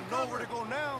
I know where to go now.